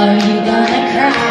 Are you gonna cry?